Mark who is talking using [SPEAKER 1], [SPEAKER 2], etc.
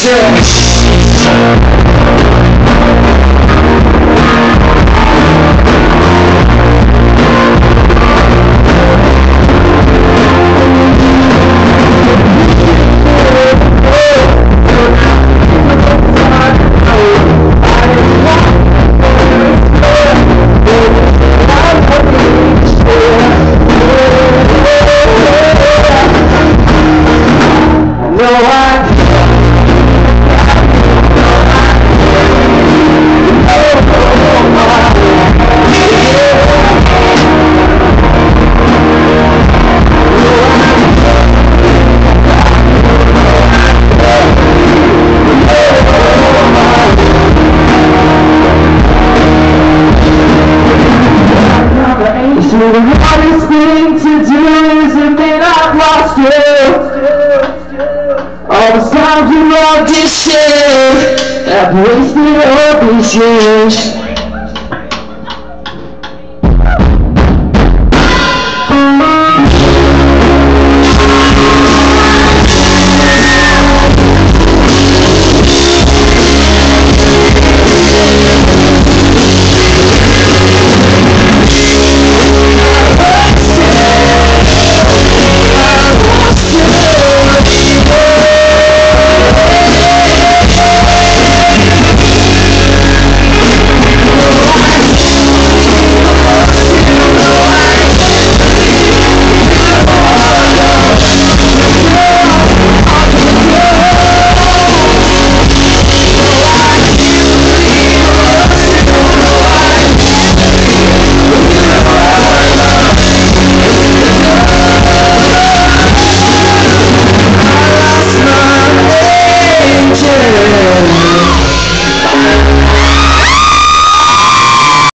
[SPEAKER 1] Thank you. The loved this I've wasted all these years.